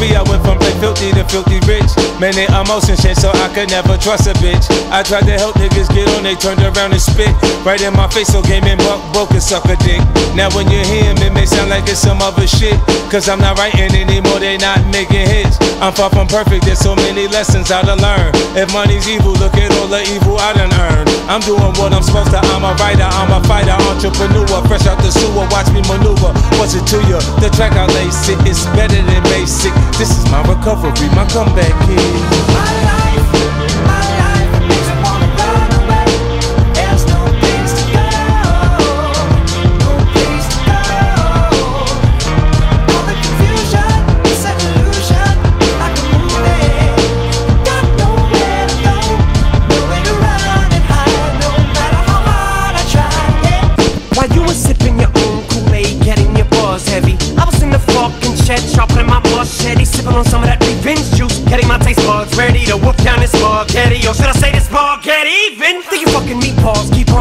OB, I went from play filthy to filthy rich. Many emotion shit, so I could never trust a bitch. I tried to help niggas get on, they turned around and spit right in my face, so game and buck broke and suck a dick. Now when you hear him, it may sound like it's some other shit. Cause I'm not writing anymore, they not making hits. I'm far from perfect, there's so many lessons I to learn. If money's evil, look at all the evil I done earned. I'm doing what I'm supposed to, I'm a writer, I'm a fighter, entrepreneur. Fresh out the sewer, watch me maneuver. What's it to you? The track I lace it, it's better than recovery, my comeback kid.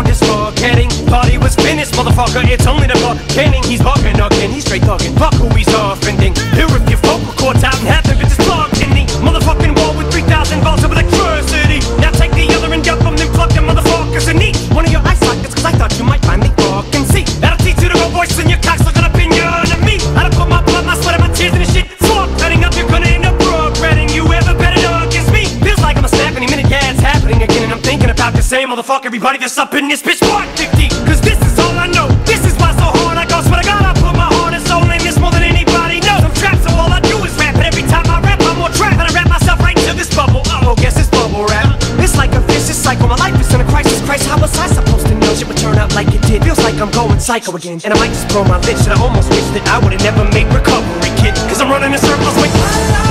Meatballs keep on this? Party was finished, motherfucker. It's only the beginning. He's bugging again, he's straight talking Fuck who he's offending. Motherfucker. Everybody that's up in this bitch, 150, cause this is all I know. This is why so hard I go, swear to God, I put my heart and soul in this more than anybody knows. I'm trapped, so all I do is rap, and every time I rap, I'm more trapped, and I wrap myself right into this bubble. Oh, guess it's bubble rap. It's like a vicious cycle, my life is in a crisis. Christ, how was I supposed to know shit would turn out like it did? Feels like I'm going psycho again, and I might just blow my lid. Shit, I almost wish that I would've never made recovery, kid, cause I'm running in circles with.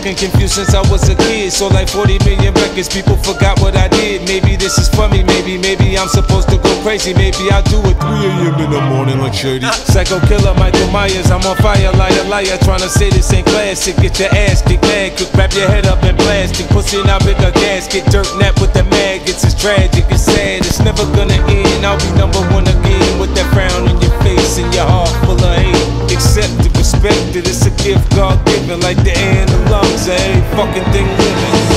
Fucking confused since I was a kid. So like 40 million records, people forgot what I did. Maybe this is for me, maybe, maybe I'm supposed to go crazy. Maybe I'll do it 3 a.m. in the morning like Shady. Psycho killer Michael Myers, I'm on fire, liar, liar. Trying to say this ain't classic. Get your ass kicked, mad, quick, wrap your head up in plastic. Pussy now with a gasket, dirt nap with the maggots. It's tragic, it's sad, it's never gonna end. I'll be number one again Fucking thing living.